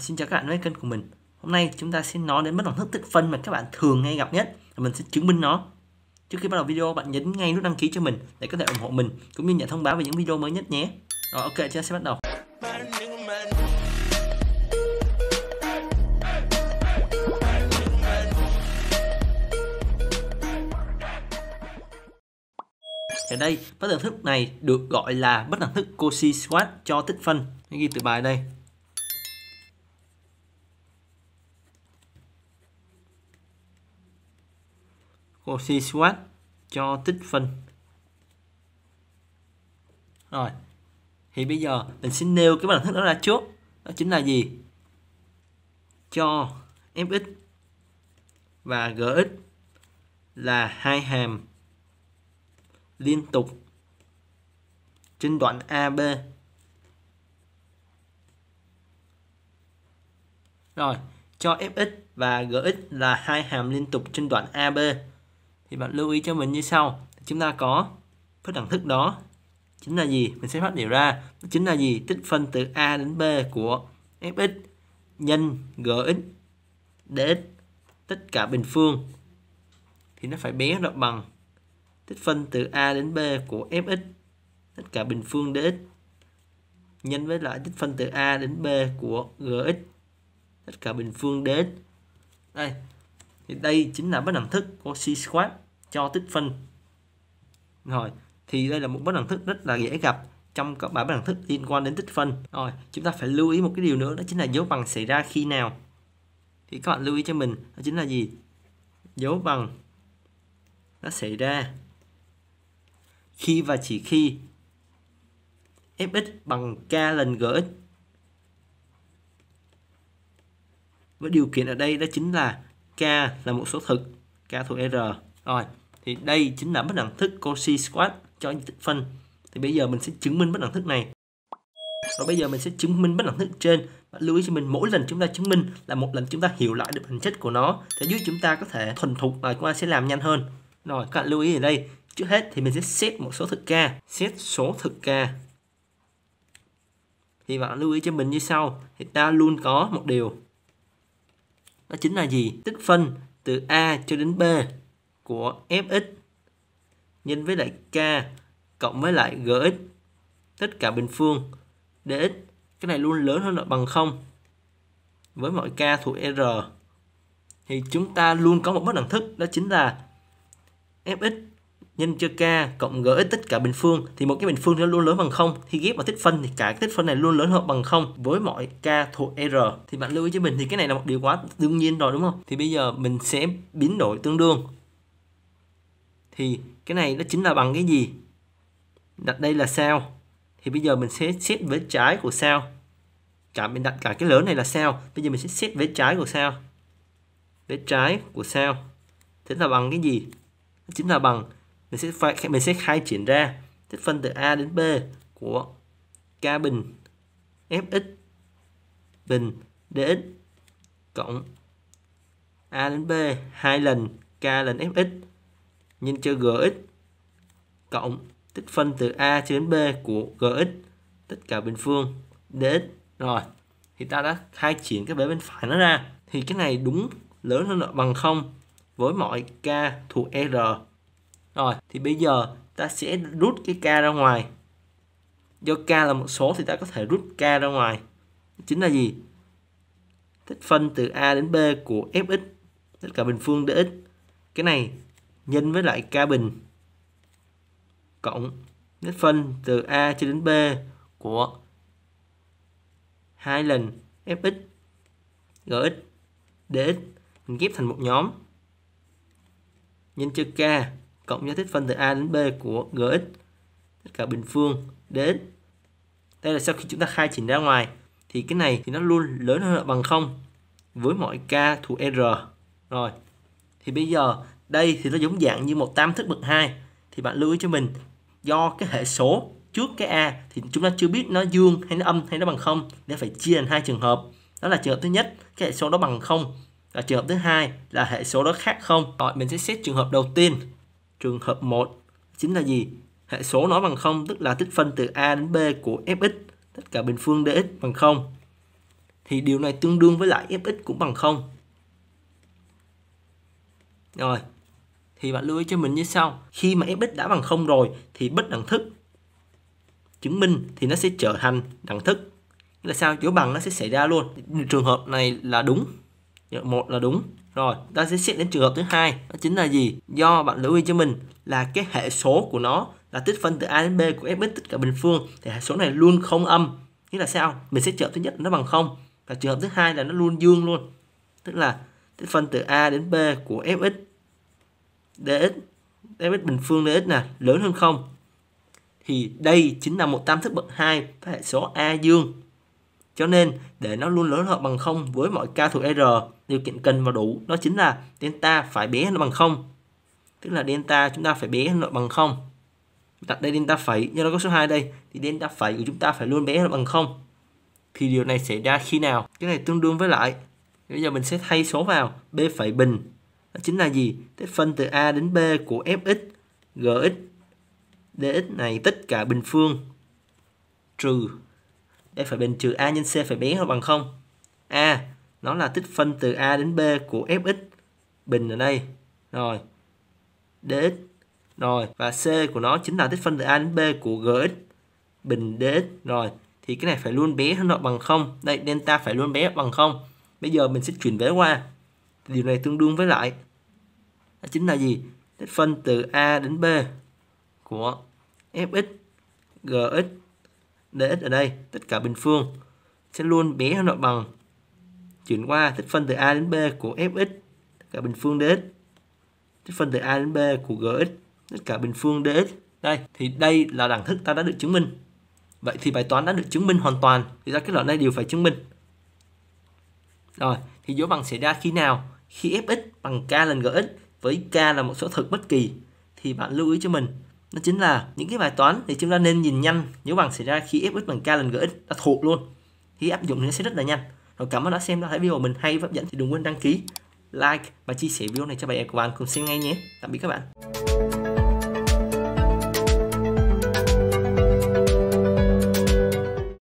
Xin chào các bạn với kênh của mình. Hôm nay chúng ta sẽ nói đến bất đẳng thức tích phân mà các bạn thường hay gặp nhất và mình sẽ chứng minh nó. Trước khi bắt đầu video bạn nhấn ngay nút đăng ký cho mình để có thể ủng hộ mình cũng như nhận thông báo về những video mới nhất nhé. Rồi ok, chúng ta sẽ bắt đầu. Ở đây, bất đẳng thức này được gọi là bất đẳng thức Cauchy-Schwarz cho tích phân. Ghi từ bài đây. Cauchy-Schwarz cho tích phân. Rồi. Thì bây giờ mình xin nêu cái bản thức đó ra trước. Đó chính là gì? Cho fx và gx là hai hàm liên tục trên đoạn AB. Rồi, cho fx và gx là hai hàm liên tục trên đoạn AB thì bạn lưu ý cho mình như sau. Chúng ta có phép đẳng thức đó. Chính là gì? Mình sẽ phát biểu ra. Đó chính là gì? Tích phân từ a đến b của fx nhân gx dx tất cả bình phương. Thì nó phải bé rộng bằng tích phân từ a đến b của fx tất cả bình phương dx nhân với lại tích phân từ a đến b của gx tất cả bình phương dx. Đây. Thì đây chính là bất đẳng thức của C squat cho tích phân. Rồi, thì đây là một bất đẳng thức rất là dễ gặp trong các bài bất đẳng thức liên quan đến tích phân. Rồi, chúng ta phải lưu ý một cái điều nữa, đó chính là dấu bằng xảy ra khi nào. Thì các bạn lưu ý cho mình, đó chính là gì? Dấu bằng nó xảy ra khi và chỉ khi fx bằng k lần gx với điều kiện ở đây đó chính là k là một số thực, k thuộc r rồi, thì đây chính là bất đẳng thức Cauchy squat cho tích phân. Thì bây giờ mình sẽ chứng minh bất đẳng thức này. Rồi bây giờ mình sẽ chứng minh bất đẳng thức trên. Và lưu ý cho mình, mỗi lần chúng ta chứng minh là một lần chúng ta hiểu lại được bản chất của nó, thì giúp chúng ta có thể thuần thục và chúng ta sẽ làm nhanh hơn. Rồi, các bạn lưu ý ở đây. Trước hết thì mình sẽ xét một số thực k xét số thực k thì bạn lưu ý cho mình như sau. Thì ta luôn có một điều. Đó chính là gì? Tích phân từ a cho đến b của fx nhân với lại k cộng với lại gx tất cả bình phương dx cái này luôn lớn hơn là bằng không. Với mọi k thuộc r. Thì chúng ta luôn có một bất đẳng thức, đó chính là fx nhân cho k cộng gx tất cả bình phương. Thì một cái bình phương nó luôn lớn bằng không. Khi ghép vào tích phân thì cả cái tích phân này luôn lớn hơn bằng không với mọi k thuộc r. Thì bạn lưu ý cho mình thì cái này là một điều quá đương nhiên rồi, đúng không? Thì bây giờ mình sẽ biến đổi tương đương thì cái này nó chính là bằng cái gì? Đặt đây là sao? Thì bây giờ mình sẽ xét với trái của sao. Cả mình đặt cả cái lớn này là sao? Bây giờ mình sẽ xét với trái của sao? Với trái của sao? Thế là bằng cái gì? Chính là bằng, mình sẽ phải mình sẽ khai triển ra tích phân từ a đến b của k bình fx bình dx cộng a đến b hai lần k lần fx nhân cho gx cộng tích phân từ a cho đến b của gx tất cả bình phương dx rồi, thì ta đã khai triển cái vế bên phải nó ra. Thì cái này đúng lớn hơn bằng không với mọi k thuộc r. Rồi, thì bây giờ ta sẽ rút cái k ra ngoài. Do k là một số thì ta có thể rút k ra ngoài. Chính là gì? Tích phân từ a đến b của fx tất cả bình phương dx cái này nhân với lại k bình cộng tích phân từ a cho đến b của hai lần fx gx dx mình ghép thành một nhóm. Nhân cho k cộng với tích phân từ a đến b của gx tất cả bình phương dx đây là sau khi chúng ta khai triển ra ngoài, thì cái này thì nó luôn lớn hơn bằng không với mọi k thuộc r. Rồi, thì bây giờ đây thì nó giống dạng như một tam thức bậc 2 thì bạn lưu ý cho mình, do cái hệ số trước cái a thì chúng ta chưa biết nó dương hay nó âm hay nó bằng không nên phải chia thành hai trường hợp. Đó là trường hợp thứ nhất, cái hệ số đó bằng không. Và trường hợp thứ hai là hệ số đó khác không. Rồi mình sẽ xét trường hợp đầu tiên. Trường hợp 1 chính là gì? Hệ số nó bằng không, tức là tích phân từ a đến b của fx. Tất cả bình phương dx bằng không. Thì điều này tương đương với lại fx cũng bằng 0 rồi thì bạn lưu ý cho mình như sau. Khi mà fx đã bằng không rồi thì bất đẳng thức chứng minh thì nó sẽ trở thành đẳng thức. Là sao? Dấu bằng nó sẽ xảy ra luôn. Trường hợp này là đúng. Một là đúng. Rồi, ta sẽ xét đến trường hợp thứ hai. Đó chính là gì? Do bạn lưu ý cho mình là cái hệ số của nó là tích phân từ a đến b của fx tất cả bình phương. Thì hệ số này luôn không âm. Nghĩa là sao? Mình sẽ trường thứ nhất nó bằng không. Và trường hợp thứ hai là nó luôn dương luôn. Tức là tích phân từ a đến b của fx dx dx bình phương dx là lớn hơn không? Thì đây chính là một tam thức bậc 2 với hệ số a dương. Cho nên, để nó luôn lớn hơn bằng không với mọi k thuộc r, điều kiện cần và đủ, đó chính là delta phải bé hơn bằng không. Tức là delta chúng ta phải bé hơn bằng không. Đặt đây delta phẩy nhưng nó có số 2 đây, thì delta phẩy của chúng ta phải luôn bé hơn bằng không. Thì điều này xảy ra khi nào? Cái này tương đương với lại, bây giờ mình sẽ thay số vào, b phẩy bình đó chính là gì? Tích phân từ a đến b của fx, gx, dx này tất cả bình phương. Trừ. Đây phải bình trừ a nhân c phải bé hơn bằng không? A, nó là tích phân từ a đến b của fx. Bình ở đây. Rồi. Dx. Rồi. Và c của nó chính là tích phân từ a đến b của gx. Bình dx. Rồi. Thì cái này phải luôn bé hơn hoặc bằng không? Đây, delta phải luôn bé bằng không? Bây giờ mình sẽ chuyển vế qua điều này tương đương với lại. Đó chính là gì? Tích phân từ a đến b của fx, gx, dx ở đây, tất cả bình phương, sẽ luôn bé hơn hoặc bằng. Chuyển qua tích phân từ a đến b của fx, tất cả bình phương dx. Tích phân từ a đến b của gx, tất cả bình phương dx. Đây, thì đây là đẳng thức ta đã được chứng minh. Vậy thì bài toán đã được chứng minh hoàn toàn, thì ra kết luận đây đều phải chứng minh. Rồi, thì dấu bằng xảy ra khi nào? Khi fx bằng k lần gx với k là một số thực bất kỳ, thì bạn lưu ý cho mình. Nó chính là những cái bài toán thì chúng ta nên nhìn nhanh nếu bằng xảy ra khi fx bằng k lần gx đã thuộc luôn. Khi áp dụng nó sẽ rất là nhanh. Rồi cảm ơn đã xem, đã thấy video của mình hay và hấp dẫn thì đừng quên đăng ký, like và chia sẻ video này cho bạn bè của bạn cùng xem ngay nhé. Tạm biệt các bạn.